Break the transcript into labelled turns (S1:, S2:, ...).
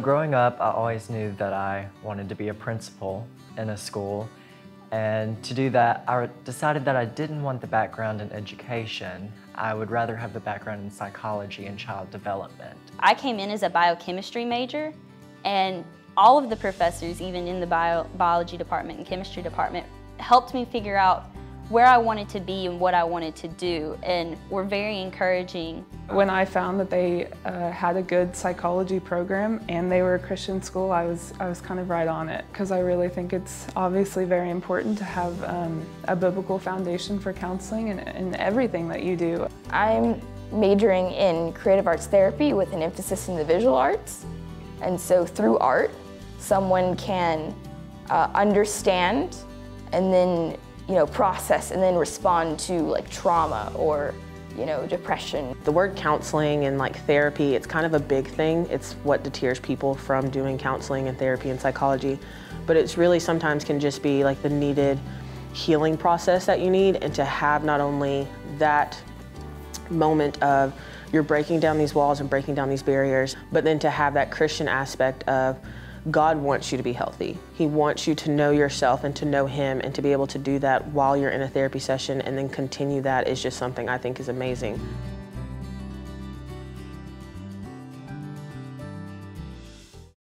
S1: Growing up, I always knew that I wanted to be a principal in a school. And to do that, I decided that I didn't want the background in education. I would rather have the background in psychology and child development.
S2: I came in as a biochemistry major, and all of the professors, even in the bio biology department and chemistry department, helped me figure out where I wanted to be and what I wanted to do, and were very encouraging.
S3: When I found that they uh, had a good psychology program and they were a Christian school, I was, I was kind of right on it because I really think it's obviously very important to have um, a biblical foundation for counseling and, in everything that you do.
S4: I'm majoring in creative arts therapy with an emphasis in the visual arts. And so through art, someone can uh, understand and then you know, process and then respond to like trauma or you know, depression.
S5: The word counseling and like therapy, it's kind of a big thing. It's what deters people from doing counseling and therapy and psychology. But it's really sometimes can just be like the needed healing process that you need and to have not only that moment of you're breaking down these walls and breaking down these barriers, but then to have that Christian aspect of God wants you to be healthy. He wants you to know yourself and to know Him and to be able to do that while you're in a therapy session and then continue that is just something I think is amazing.